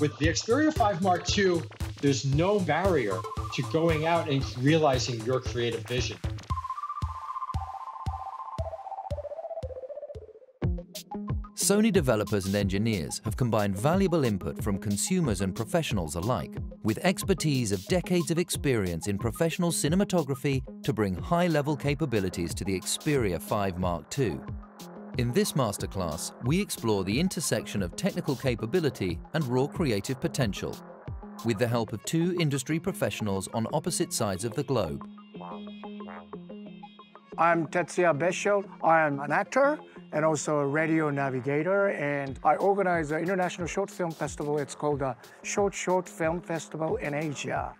With the Xperia 5 Mark II, there's no barrier to going out and realizing your creative vision. Sony developers and engineers have combined valuable input from consumers and professionals alike with expertise of decades of experience in professional cinematography to bring high-level capabilities to the Xperia 5 Mark II. In this masterclass, we explore the intersection of technical capability and raw creative potential with the help of two industry professionals on opposite sides of the globe. I'm Tetsuya Bessho. I am an actor and also a radio navigator. And I organize an international short film festival. It's called the Short Short Film Festival in Asia.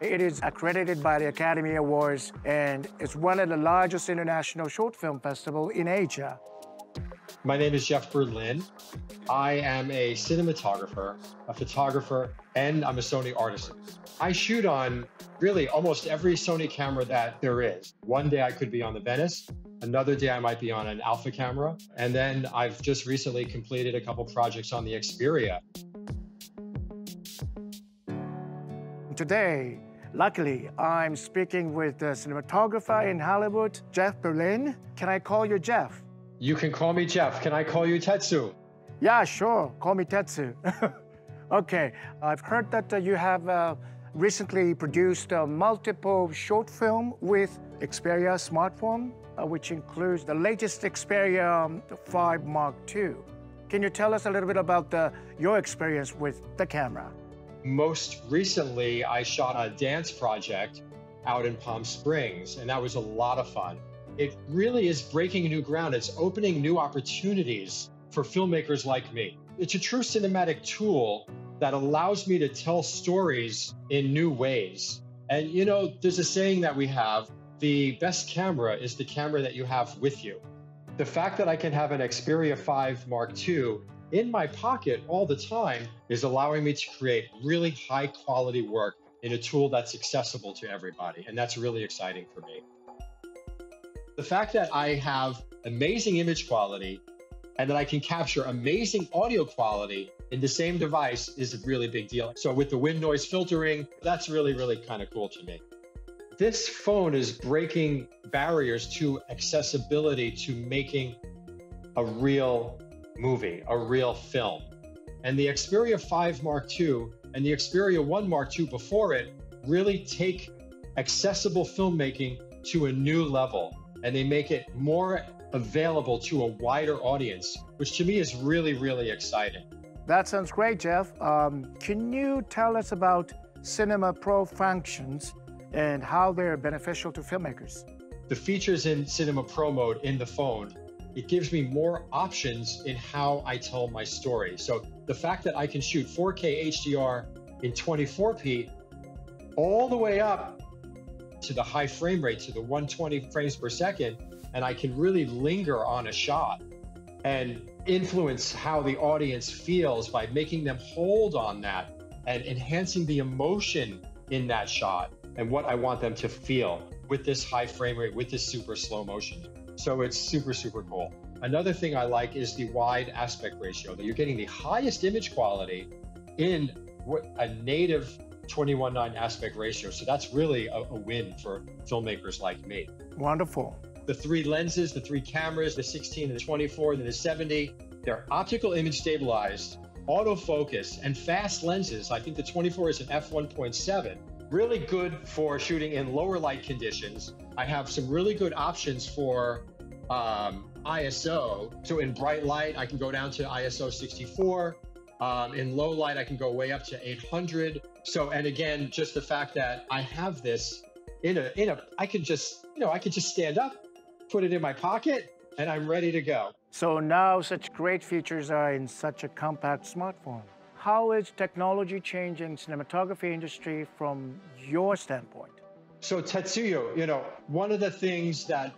It is accredited by the Academy Awards, and it's one of the largest international short film festival in Asia. My name is Jeff Berlin. I am a cinematographer, a photographer, and I'm a Sony artisan. I shoot on really almost every Sony camera that there is. One day I could be on the Venice, Another day I might be on an alpha camera. And then I've just recently completed a couple projects on the Xperia. Today, luckily, I'm speaking with the cinematographer in Hollywood, Jeff Berlin. Can I call you Jeff? You can call me Jeff. Can I call you Tetsu? Yeah, sure. Call me Tetsu. okay, I've heard that uh, you have uh, recently produced a multiple short film with Xperia smartphone uh, which includes the latest Xperia 5 Mark II. Can you tell us a little bit about the, your experience with the camera? Most recently, I shot a dance project out in Palm Springs, and that was a lot of fun. It really is breaking new ground. It's opening new opportunities for filmmakers like me. It's a true cinematic tool that allows me to tell stories in new ways. And you know, there's a saying that we have the best camera is the camera that you have with you. The fact that I can have an Xperia 5 Mark II in my pocket all the time is allowing me to create really high quality work in a tool that's accessible to everybody. And that's really exciting for me. The fact that I have amazing image quality and that I can capture amazing audio quality in the same device is a really big deal. So with the wind noise filtering, that's really, really kind of cool to me. This phone is breaking barriers to accessibility to making a real movie, a real film. And the Xperia 5 Mark II and the Xperia 1 Mark II before it really take accessible filmmaking to a new level and they make it more available to a wider audience, which to me is really, really exciting. That sounds great, Jeff. Um, can you tell us about Cinema Pro functions and how they're beneficial to filmmakers. The features in Cinema Pro mode in the phone, it gives me more options in how I tell my story. So the fact that I can shoot 4K HDR in 24p all the way up to the high frame rate, to the 120 frames per second, and I can really linger on a shot and influence how the audience feels by making them hold on that and enhancing the emotion in that shot and what I want them to feel with this high frame rate, with this super slow motion. So it's super, super cool. Another thing I like is the wide aspect ratio, that you're getting the highest image quality in a native 21.9 aspect ratio. So that's really a, a win for filmmakers like me. Wonderful. The three lenses, the three cameras, the 16 and the 24 and the 70, they're optical image stabilized, autofocus, and fast lenses. I think the 24 is an f1.7 really good for shooting in lower light conditions. I have some really good options for um, ISO. So in bright light, I can go down to ISO 64. Um, in low light, I can go way up to 800. So, and again, just the fact that I have this in a, in a, I could just, you know, I could just stand up, put it in my pocket, and I'm ready to go. So now such great features are in such a compact smartphone. How is technology changing cinematography industry from your standpoint? So Tetsuya, you know, one of the things that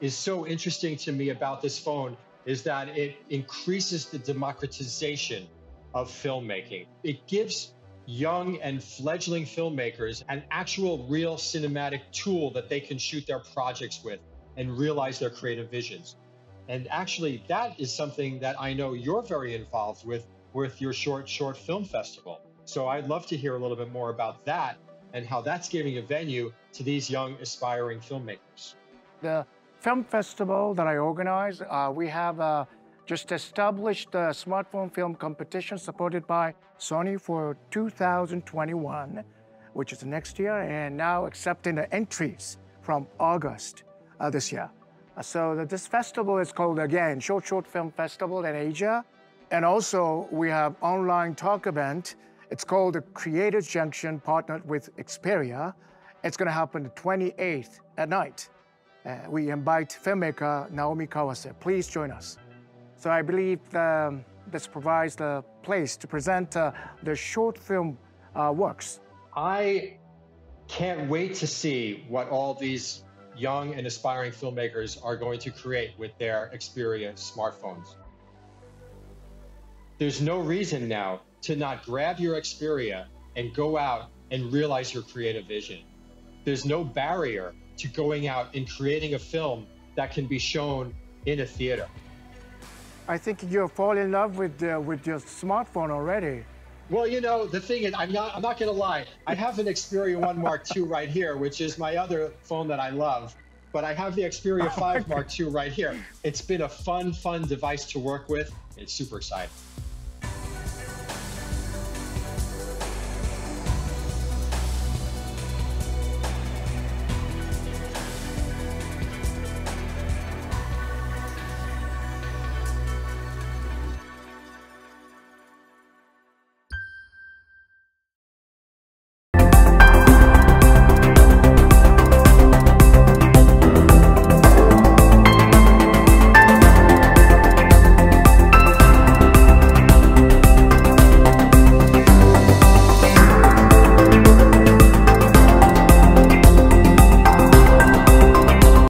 is so interesting to me about this phone is that it increases the democratization of filmmaking. It gives young and fledgling filmmakers an actual real cinematic tool that they can shoot their projects with and realize their creative visions. And actually, that is something that I know you're very involved with with your short short film festival. So I'd love to hear a little bit more about that and how that's giving a venue to these young aspiring filmmakers. The film festival that I organize, uh, we have uh, just established a smartphone film competition supported by Sony for 2021, which is next year, and now accepting the entries from August uh, this year. Uh, so this festival is called again Short Short Film Festival in Asia, and also we have online talk event. It's called the Creators Junction, partnered with Xperia. It's going to happen the 28th at night. Uh, we invite filmmaker Naomi Kawase. Please join us. So I believe um, this provides the place to present uh, the short film uh, works. I can't wait to see what all these young and aspiring filmmakers are going to create with their Xperia smartphones. There's no reason now to not grab your Xperia and go out and realize your creative vision. There's no barrier to going out and creating a film that can be shown in a theater. I think you're falling in love with uh, with your smartphone already. Well, you know, the thing is, I'm not, I'm not going to lie. I have an Xperia 1 Mark II right here, which is my other phone that I love. But I have the Xperia oh 5 Mark II right here. It's been a fun, fun device to work with. It's super exciting.